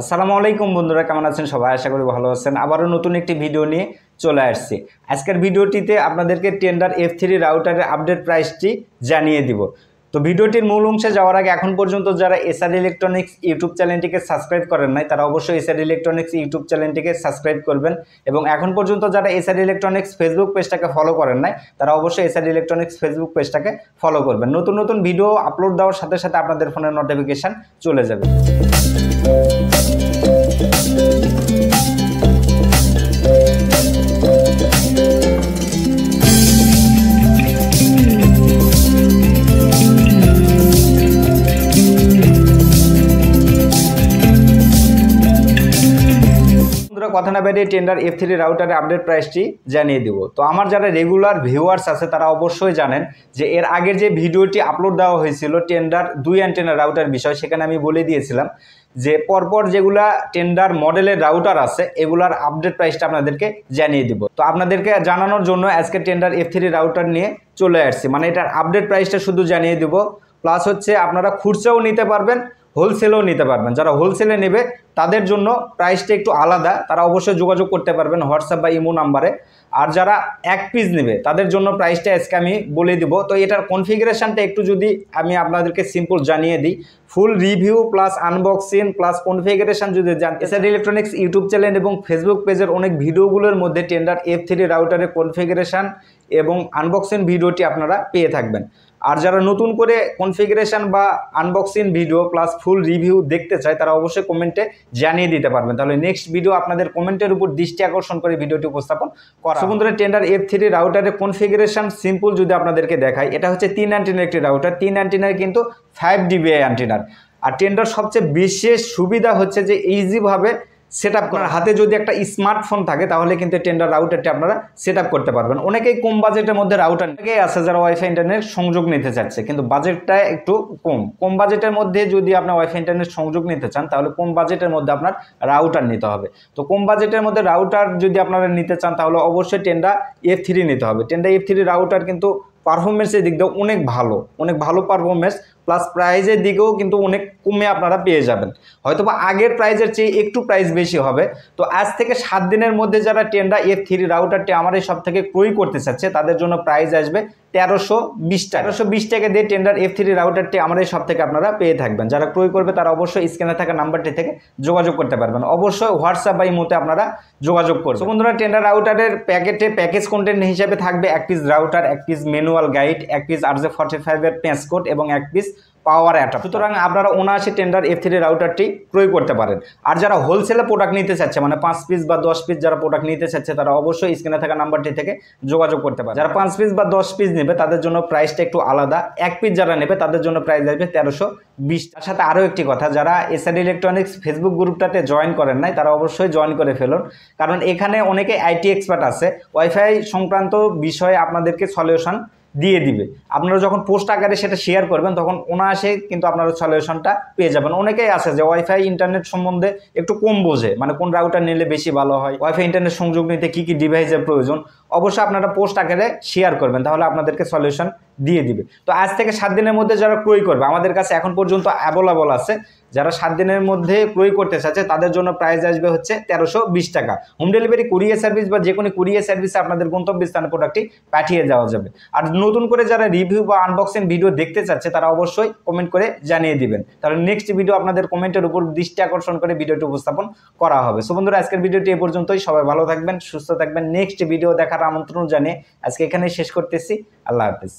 আসসালামু আলাইকুম বন্ধুরা, কেমন আছেন সবাই? আশা করি ভালো আছেন। আবারও নতুন একটি ভিডিও নিয়ে চলে আসছি। আজকের ভিডিওটিতে আপনাদেরকে টেন্ডার এফ থ্রি রাউটারের আপডেট প্রাইসটি জানিয়ে দিব। তো ভিডিওটির মূল অংশে যাওয়ার আগে এখন পর্যন্ত যারা এসআর ইলেকট্রনিক্স ইউটিউব চ্যানেলটিকে সাবস্ক্রাইব করেন নাই, তারা অবশ্যই এসআর ইলেকট্রনিক্স ইউটিউব চ্যানেলটিকে সাবস্ক্রাইব করবেন এবং এখন পর্যন্ত যারা এসআর ইলেকট্রনিক্স ফেসবুক পেজটাকে ফলো করেন নাই, তারা অবশ্যই এসআর ইলেকট্রনিক্স ফেসবুক পেজটাকে ফলো করবেন। নতুন নতুন ভিডিও আপলোড দেওয়ার সাথে সাথে আপনাদের ফোনের নোটিফিকেশান চলে যাবে। বন্ধুরা কথা না বেরিয়ে টেন্ডার এফ থ্রি রাউটারের আপডেট প্রাইসটি জানিয়ে দিব। তো আমার যারা রেগুলার ভিউয়ার্স আছে, তারা অবশ্যই জানেন যে এর আগের যে ভিডিওটি আপলোড দেওয়া হয়েছিল টেন্ডার দুই অ্যান্টেনা রাউটার বিষয়, সেখানে আমি বলে দিয়েছিলাম যে পরপর যেগুলা টেন্ডার মডেলের রাউটার আছে, এগুলার আপডেট প্রাইসটা আপনাদেরকে জানিয়ে দিব। তো আপনাদেরকে জানানোর জন্য আজকে টেন্ডার এফ থ্রি রাউটার নিয়ে চলে আসছি। মানে এটার আপডেট প্রাইসটা শুধু জানিয়ে দিব। প্লাস হচ্ছে আপনারা খুচরাও নিতে পারবেন হোলসেলেও নিতে পারবেন। যারা হোলসেলে নেবে, তাদের জন্য প্রাইসটা একটু আলাদা। তারা অবশ্যই যোগাযোগ করতে পারবেন হোয়াটসঅ্যাপ বা ইমো নাম্বারে আর যারা এক পিস নেবে, তাদের জন্য প্রাইসটা আজকে আমি বলে দিব। তো এটার কনফিগারেশানটা একটু যদি আমি আপনাদেরকে সিম্পল জানিয়ে দিই। Full review plus unboxing plus configuration যদি জানতে এসআর ইলেকট্রনিক্স ইউটিউব চ্যানেল এবং ফেসবুক পেজের অনেক ভিডিওগুলোর মধ্যে টেন্ডার এফ থ্রি রাউটারের কনফিগারেশন এবং আনবক্সিং ভিডিওটি আপনারা পেয়ে থাকবেন। আর যারা নতুন করে কনফিগারেশন বা unboxing video plus full review দেখতে চায়, তারা অবশ্যই কমেন্টে জানিয়ে দিতে পারবেন। তাহলে নেক্সট ভিডিও আপনাদের কমেন্টের উপর দৃষ্টি আকর্ষণ করে ভিডিওটি উপস্থাপন করা। বন্ধুরা টেন্ডার এফ থ্রি রাউটারের কনফিগারেশন সিম্পল যদি আপনাদেরকে দেখায় এটা হচ্ছে তিন অ্যান্টিনার একটি রাউটার তিন অ্যান্টিনার কিন্তু ফাইভ ডিবিআই অ্যান্টিনার আর টেন্ডার সবচেয়ে বিশেষ সুবিধা হচ্ছে যে ইজিভাবে সেট আপ করার হাতে যদি একটা স্মার্টফোন থাকে তাহলে কিন্তু টেন্ডার রাউটারটি আপনারা সেট আপ করতে পারবেন। অনেকেই কম বাজেটের মধ্যে রাউটার অনেকেই আছে যারা ওয়াইফাই ইন্টারনেট সংযোগ নিতে চাচ্ছে কিন্তু বাজেটটা একটু কম। কম বাজেটের মধ্যে যদি আপনার ওয়াইফাই ইন্টারনেট সংযোগ নিতে চান তাহলে কম বাজেটের মধ্যে আপনার রাউটার নিতে হবে। তো কম বাজেটের মধ্যে রাউটার যদি আপনারা নিতে চান তাহলে অবশ্যই টেন্ডা এফ থ্রি নিতে হবে। টেন্ডা এফ থ্রি রাউটার কিন্তু পারফরমেন্সের দিক দিয়ে অনেক ভালো অনেক ভালো পারফরমেন্স প্লাস প্রাইজের দিকেও কিন্তু অনেক কমে আপনারা পেয়ে যাবেন। হয়তো বা আগের প্রাইজের চেয়ে একটু প্রাইস বেশি হবে। তো আজ থেকে সাত দিনের মধ্যে যারা টেন্ডা এফ থ্রি রাউটারটি আমার এই সব থেকে ক্রয় করতে চাচ্ছে, তাদের জন্য প্রাইস আসবে তেরোশো বিশ টাকা। তেরোশো বিশ টাকা দিয়ে টেন্ডার এফ থ্রি রাউটারটি আমার এই সব থেকে আপনারা পেয়ে থাকবেন। যারা ক্রয় করবে, তারা অবশ্যই স্ক্যানে থাকা নাম্বারটি থেকে যোগাযোগ করতে পারবেন। অবশ্যই হোয়াটসঅ্যাপ বা ইমোতে আপনারা যোগাযোগ করবেন। বন্ধুরা টেন্ডার রাউটারের প্যাকেটে প্যাকেজ কন্টেন্ট হিসেবে থাকবে এক পিস রাউটার এক পিস ম্যানুয়াল গাইড এক পিস আর জে ফর্টি ফাইভের পেঁচ কোড এবং এক পিস পাওয়ার অ্যাটাপ সুতরাং আপনারা ওনাশি টেন্ডার এফ থ্রি রাউটারটি ক্রয় করতে পারেন। আর যারা হোলসেলে প্রোডাক্ট নিতে চাচ্ছে মানে পাঁচ পিস বা দশ পিস যারা প্রোডাক্ট নিতে চাচ্ছে তারা অবশ্যই স্ক্রিনে থাকা নাম্বারটি থেকে যোগাযোগ করতে পারে যারা পাঁচ পিস বা দশ পিস নেবে তাদের জন্য প্রাইসটা একটু আলাদা। এক পিস যারা নেবে তাদের জন্য প্রাইস আসবে তেরোশো বিশ। তার সাথে আরও একটি কথা যারা এসআর ইলেকট্রনিক্স ফেসবুক গ্রুপটাতে জয়েন করেন নাই তারা অবশ্যই জয়েন করে ফেলুন। কারণ এখানে অনেকে আইটি এক্সপার্ট আছে। ওয়াইফাই সংক্রান্ত বিষয়ে আপনাদেরকে সলিউশন দিয়ে দিবে। আপনারা যখন পোস্ট আকারে সেটা শেয়ার করবেন, তখন অনায়াসে কিন্তু আপনারা সলিউশনটা পেয়ে যাবেন। অনেকেই আছে যে ওয়াইফাই ইন্টারনেট সম্বন্ধে একটু কম বোঝে মানে কোন রাউটার নিলে বেশি ভালো হয় ওয়াইফাই ইন্টারনেট সংযোগ নিতে কী কী ডিভাইসের প্রয়োজন, অবশ্যই আপনারা পোস্ট আকারে শেয়ার করবেন, তাহলে আপনাদেরকে সলিউশন দিয়ে দিবে। তো আজ থেকে সাত দিনের মধ্যে যারা ক্রয় করবে, আমাদের কাছে এখন পর্যন্ত অ্যাভেলেবল আছে, যারা সাত দিনের মধ্যে ক্রয় করতে চাচ্ছে, তাদের জন্য প্রাইস আসবে হচ্ছে তেরোশো বিশ টাকা। হোম ডেলিভারি কুরিয়ার সার্ভিস বা যে কোনো কুরিয়ার সার্ভিসে আপনাদের গন্তব্যস্থানে প্রোডাক্টটি পাঠিয়ে দেওয়া যাবে। আর নতুন করে যারা রিভিউ বা আনবক্সিং ভিডিও দেখতে চাচ্ছে, তারা অবশ্যই কমেন্ট করে জানিয়ে দিবেন। তাহলে নেক্সট ভিডিও আপনাদের কমেন্টের উপর দৃষ্টি আকর্ষণ করে ভিডিওটি উপস্থাপন করা হবে। সো বন্ধুরা, আজকের ভিডিওটি এ পর্যন্তই। সবাই ভালো থাকবেন, সুস্থ থাকবেন। নেক্সট ভিডিও দেখার আমন্ত্রণ জানিয়ে আজকে এখানেই শেষ করতেছি। আল্লাহ হাফিজ।